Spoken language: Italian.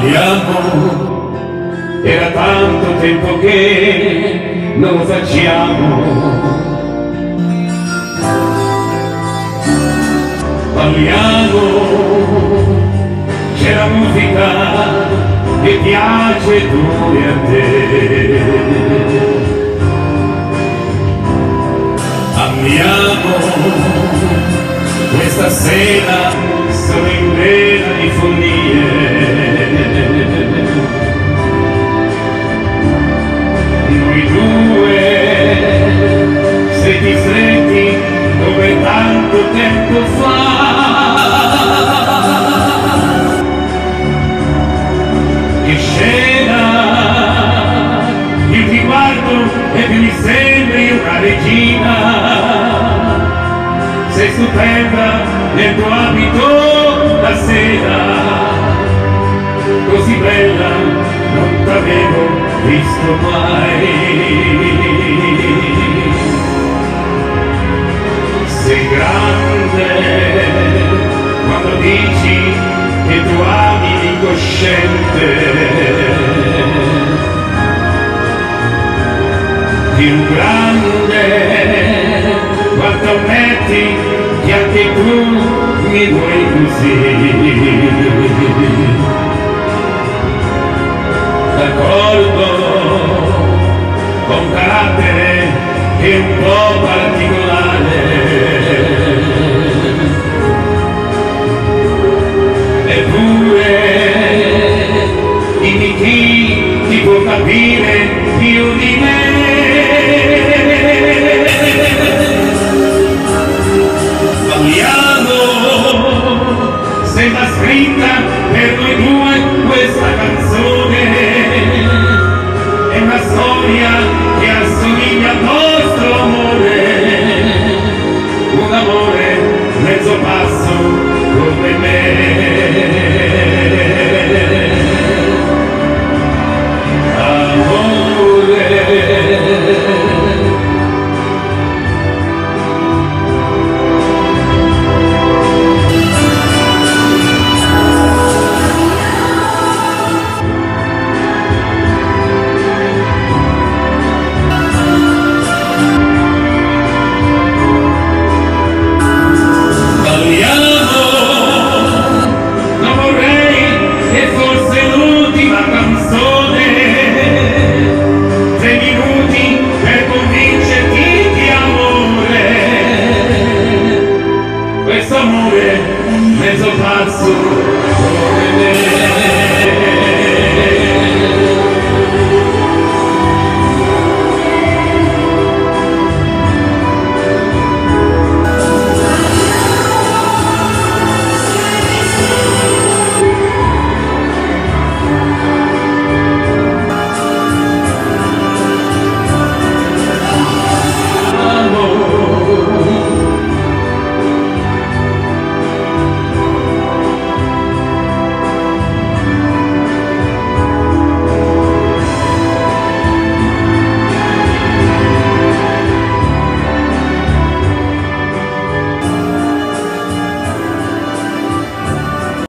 Parliamo, era tanto tempo che non lo facciamo. Parliamo, c'è la musica che piace tu e a te. Amiamo questa sera sono in vena di follie. Regina sei stupenda nel tuo abito da sera, così bella non t'avevo visto mai. Sei grande quando dici che tu ami l'incosciente. Più grande ammetti che anche tu mi vuoi così. D'accordo, con carattere è un po' particolare. Amen.